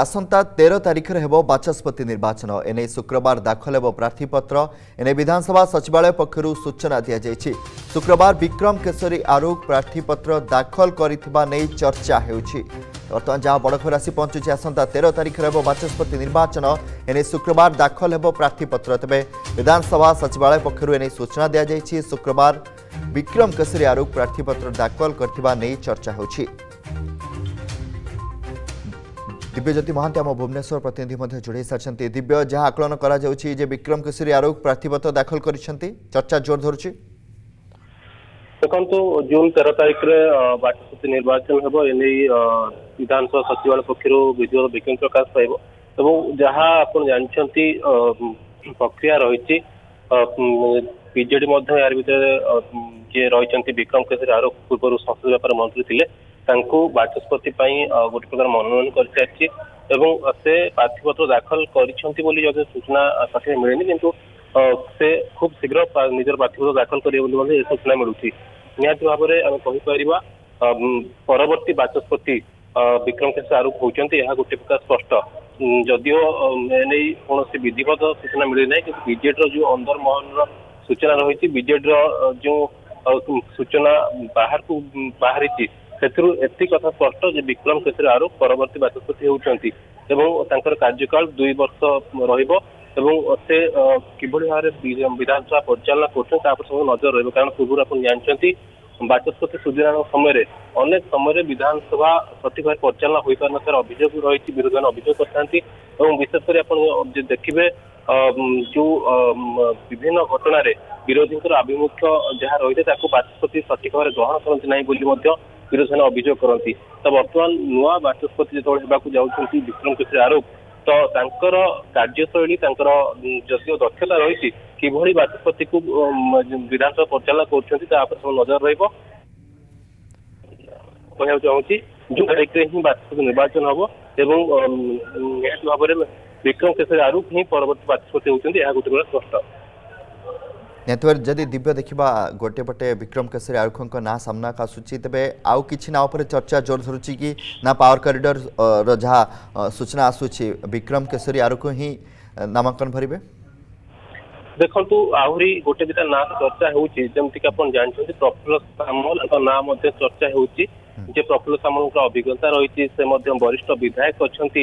ଆସନ୍ତା ତେର ତାରିଖରେ ହେବ ବାଚସ୍ପତି ନିର୍ବାଚନ ଏନେଇ ଶୁକ୍ରବାର ଦାଖଲ ହେବ ପ୍ରାର୍ଥୀପତ୍ର ଏନେଇ ବିଧାନସଭା ସଚିବାଳୟ ପକ୍ଷରୁ ସୂଚନା ଦିଆଯାଇଛି ଶୁକ୍ରବାର ବିକ୍ରମ କେଶରୀ ଆରୁଖ ପ୍ରାର୍ଥୀପତ୍ର ଦାଖଲ କରିଥିବା ନେଇ ଚର୍ଚ୍ଚା ହେଉଛି ବର୍ତ୍ତମାନ ଯାହା ବଡ଼ ଖବର ଆସି ପହଞ୍ଚୁଛି ଆସନ୍ତା ତେର ତାରିଖରେ ହେବ ବାଚସ୍ପତି ନିର୍ବାଚନ ଏନେଇ ଶୁକ୍ରବାର ଦାଖଲ ହେବ ପ୍ରାର୍ଥୀପତ୍ର ତେବେ ବିଧାନସଭା ସଚିବାଳୟ ପକ୍ଷରୁ ଏନେଇ ସୂଚନା ଦିଆଯାଇଛି ଶୁକ୍ରବାର ବିକ୍ରମ କେଶରୀ ଆରୁଖ ପ୍ରାର୍ଥୀପତ୍ର ଦାଖଲ କରିଥିବା ନେଇ ଚର୍ଚ୍ଚା ହେଉଛି ଦିବ୍ୟଜ୍ୟୋତି ମହାନ୍ତି ଆମ ଭୁବନେଶ୍ୱର ପ୍ରତିନିଧି ମଧ୍ୟ ଯୋଡ଼ାଇ ସାରିଛନ୍ତି ଦିବ୍ୟ ଯାହା ଆକଳନ କରାଯାଉଛି ଯେ ବିକ୍ରମ କିଶୋରୀ ଆରୋଗ ପ୍ରାର୍ଥୀପତ୍ର ଦାଖଲ କରିଛନ୍ତି ଚର୍ଚ୍ଚା ଜୋର ଧରୁଛି ଦେଖନ୍ତୁ ଜୁନ୍ ତେର ତାରିଖରେ ବାଚସ୍ପତି ନିର୍ବାଚନ ହେବ ଏନେଇ ବିଧାନସଭା ସଚିବାଳୟ ପକ୍ଷରୁ ବିଧିବଦ୍ଧ ବିଜ୍ଞପ୍ତି ପ୍ରକାଶ ପାଇବ ଏବଂ ଯାହା ଆପଣ ଜାଣିଛନ୍ତି ପ୍ରକ୍ରିୟା ରହିଛି ବିଜେଡି ମଧ୍ୟ ଏହାରି ଭିତରେ ଯିଏ ରହିଛନ୍ତି ବିକ୍ରମ କେଶରୀ ଆରୋଗ ପୂର୍ବରୁ ସଂସଦୀୟ ବ୍ୟାପାର ମନ୍ତ୍ରୀ ଥିଲେ ତାଙ୍କୁ ବାଚସ୍ପତି ପାଇଁ ଗୋଟେ ପ୍ରକାର ମନୋନୟନ କରିସାରିଛି ଏବଂ ସେ ପ୍ରାର୍ଥୀପତ୍ର ଦାଖଲ କରିଛନ୍ତି ବୋଲି ଯଦି ସୂଚନା ସଠିକ ମିଳେନି କିନ୍ତୁ ସେ ଖୁବ ଶୀଘ୍ର ନିଜର ପ୍ରାର୍ଥୀପତ୍ର ଦାଖଲ କରିବେ ବୋଲି ମଧ୍ୟ ସୂଚନା ମିଳୁଛି ନିହାତି ଭାବରେ ଆମେ କହିପାରିବା ପରବର୍ତ୍ତୀ ବାଚସ୍ପତି ବିକ୍ରମ କେଶରୀ ଆରୁଖ ହେଉଛନ୍ତି ଏହା ଗୋଟେ ପ୍ରକାର ସ୍ପଷ୍ଟ ଯଦିଓ ଏନେଇ କୌଣସି ବିଧିବଦ୍ଧ ସୂଚନା ମିଳିନାହିଁ କିନ୍ତୁ ବିଜେଡିର ଯୋଉ ଅନ୍ତର୍ମହଲର ସୂଚନା ରହିଛି ବିଜେଡିର ଯୋଉ ସୂଚନା ବାହାରକୁ ବାହାରିଛି ସେଥିରୁ ଏତିକି କଥା ସ୍ପଷ୍ଟ ଯେ ବିକ୍ରମ କେଶରୀ ଆରୁ ପରବର୍ତ୍ତୀ ବାଚସ୍ପତି ହେଉଛନ୍ତି ଏବଂ ତାଙ୍କର କାର୍ଯ୍ୟକାଳ ଦୁଇ ବର୍ଷ ରହିବ ଏବଂ ସେ କିଭଳି ଭାବରେ ବିଧାନସଭା ପରିଚାଳନା କରୁଛନ୍ତି ତା ଉପରେ ସବୁ ନଜର ରହିବ କାରଣ ପୂର୍ବରୁ ଆପଣ ଜାଣିଛନ୍ତି ବାଚସ୍ପତି ସୁଧୀରାଙ୍କ ସମୟରେ ଅନେକ ସମୟରେ ବିଧାନସଭା ସଠିକ ଭାବେ ପରିଚାଳନା ହୋଇପାରିନଥିବାର ଅଭିଯୋଗ ରହିଛି ବିରୋଧୀମାନେ ଅଭିଯୋଗ କରିଥାନ୍ତି ଏବଂ ବିଶେଷ କରି ଆପଣ ଦେଖିବେ ଯୋଉ ବିଭିନ୍ନ ଘଟଣାରେ ବିରୋଧୀଙ୍କର ଆଭିମୁଖ୍ୟ ଯାହା ରହିଥାଏ ତାକୁ ବାଚସ୍ପତି ସଠିକ ଭାବରେ ଗ୍ରହଣ କରନ୍ତି ନାହିଁ ବୋଲି ମଧ୍ୟ ବିରୋଧୀ ସେମାନେ ଅଭିଯୋଗ କରନ୍ତି ତ ବର୍ତ୍ତମାନ ନୂଆ ବାଚସ୍ପତି ଯେତେବେଳେ ହେବାକୁ ଯାଉଛନ୍ତି ବିକ୍ରମ କେଶରୀ ଆରୋପ ତ ତାଙ୍କର କାର୍ଯ୍ୟଶୈଳୀ ତାଙ୍କର ଯଦିଓ ଦକ୍ଷତା ରହିଛି କିଭଳି ବାଚସ୍ପତିକୁ ବିଧାନସଭା ପରିଚାଳନା କରୁଛନ୍ତି ତା ଉପରେ ସବୁ ନଜର ରହିବ କହିବାକୁ ଚାହୁଁଛି ଜୁନ୍ ତାରିଖରେ ହିଁ ବାଚସ୍ପତି ନିର୍ବାଚନ ହବ ଏବଂ ନିହାତି ଭାବରେ ବିକ୍ରମ କେଶରୀ ଆରୁଖ ହିଁ ପରବର୍ତ୍ତୀ ବାଚସ୍ପତି ହେଉଛନ୍ତି ଏହା ଗୋଟେ ବଡ଼ ସ୍ପଷ୍ଟ ନେତୁଆର ଯଦି ଦିବ୍ୟ ଦେଖିବା ଗୋଟେ ପଟେ ବିକ୍ରମ କେଶରୀ ଆରୁଖଙ୍କ ନାଁ ସାମ୍ନାକୁ ଆସୁଛି ତେବେ ଆଉ କିଛି ନାଁ ଉପରେ ଚର୍ଚ୍ଚା ଜୋର ଧରୁଛି କି ନା ପାୱାର କରିଡରର ଯାହା ସୂଚନା ଆସୁଛି ବିକ୍ରମ କେଶରୀ ଆରୁଖ ହିଁ ନାମାଙ୍କନ ଭରିବେ ଦେଖନ୍ତୁ ଆହୁରି ଗୋଟେ ଦିଟା ନାଁ ଚର୍ଚ୍ଚା ହେଉଛି ଯେମିତିକି ଆପଣ ଜାଣିଛନ୍ତି ପ୍ରଫୁଲ୍ଲ ସାମଲଙ୍କ ନାଁ ମଧ୍ୟ ଚର୍ଚ୍ଚା ହେଉଛି ଯେ ପ୍ରଫୁଲ୍ଲ ସାମଲଙ୍କ ଅଭିଜ୍ଞତା ରହିଛି ସେ ମଧ୍ୟ ବରିଷ୍ଠ ବିଧାୟକ ଅଛନ୍ତି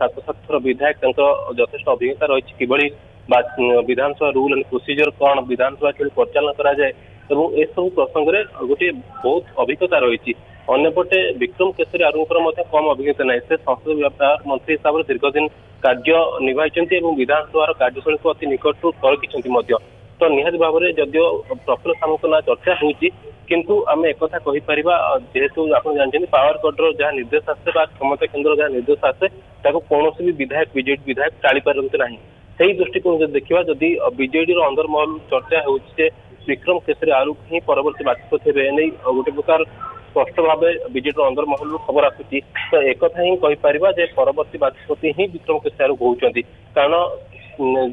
ସାତ ସାତ ଥର ବିଧାୟକ ତାଙ୍କର ଯଥେଷ୍ଟ ଅଭିଜ୍ଞତା ରହିଛି କିଭଳି ବିଧାନସଭା ରୁଲ ଆଣ୍ଡ ପ୍ରୋସିଜର କ'ଣ ବିଧାନସଭା କେମିତି ପରିଚାଳନା କରାଯାଏ ଏବଂ ଏସବୁ ପ୍ରସଙ୍ଗରେ ଗୋଟିଏ ବହୁତ ଅଭିଜ୍ଞତା ରହିଛି ଅନ୍ୟପଟେ ବିକ୍ରମ କେଶରୀ ଆରୁଙ୍କର ମଧ୍ୟ କମ୍ ଅଭିଜ୍ଞତା ନାହିଁ ସେ ସଂସଦୀୟ ବ୍ୟାପାର ମନ୍ତ୍ରୀ ହିସାବରେ ଦୀର୍ଘଦିନ କାର୍ଯ୍ୟ ନିଭାଇଛନ୍ତି ଏବଂ ବିଧାନସଭାର କାର୍ଯ୍ୟଶୈଳୀକୁ ଅତି ନିକଟରୁ ପରଖିଛନ୍ତି ମଧ୍ୟ ତ ନିହାତି ଭାବରେ ଯଦିଓ ପ୍ରଫୁଲ୍ଲ ସାମଙ୍କ ନାଁ ଚର୍ଚ୍ଚା ହେଉଛି କିନ୍ତୁ ଆମେ ଏକଥା କହିପାରିବା ଯେହେତୁ ଆପଣ ଜାଣିଛନ୍ତି ପାୱାର କଟର ଯାହା ନିର୍ଦ୍ଦେଶ ଆସେ ବା କ୍ଷମତା କେନ୍ଦ୍ର ଯାହା ନିର୍ଦ୍ଦେଶ ଆସେ ତାକୁ କୌଣସି ବି ବିଧାୟକ ବିଜେଡି ବିଧାୟକ ଟାଳିପାରନ୍ତି ନାହିଁ ସେହି ଦୃଷ୍ଟିକୋଣରୁ ଯଦି ଦେଖିବା ଯଦି ବିଜେଡିର ଅନ୍ଦରମହଲ ଚର୍ଚ୍ଚା ହେଉଛି ଯେ ବିକ୍ରମ କେଶରୀ ଆରୁଖ ହିଁ ପରବର୍ତ୍ତୀ ବାଚସ୍ପତି ହେବେ ଏନେଇ ଗୋଟେ ପ୍ରକାର ସ୍ପଷ୍ଟ ଭାବେ ବିଜେଡିର ଅନ୍ଦରମହଲରୁ ଖବର ଆସୁଛି ତ ଏକଥା ହିଁ କହିପାରିବା ଯେ ପରବର୍ତ୍ତୀ ବାଚସ୍ପତି ହିଁ ବିକ୍ରମ କେଶରୀ ଆରୁଖ ହେଉଛନ୍ତି କାରଣ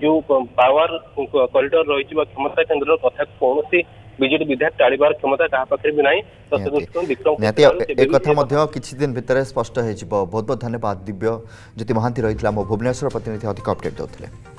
ଯୋଉ ପାୱାର କରିଡର ରହିଛି ବା କ୍ଷମତା କେନ୍ଦ୍ରର କଥା କୌଣସି ବିଜେଡି ବିଧାୟକ ଟାଳିବାର କ୍ଷମତା କାହା ପାଖରେ ବି ନାହିଁ ତ ସେ ଦୃଷ୍ଟିରୁ ବିକ୍ରମ ଏକଥା ମଧ୍ୟ କିଛି ଦିନ ଭିତରେ ସ୍ପଷ୍ଟ ହେଇଯିବ ବହୁତ ବହୁତ ଧନ୍ୟବାଦ ଦିବ୍ୟ ଜ୍ୟୋତି ମହାନ୍ତି ରହିଥିଲା ଆମ ଭୁବନେଶ୍ୱର ପ୍ରତିନିଧି ଅଧିକ ଅପଡେଟ୍ ଦେଉଥିଲେ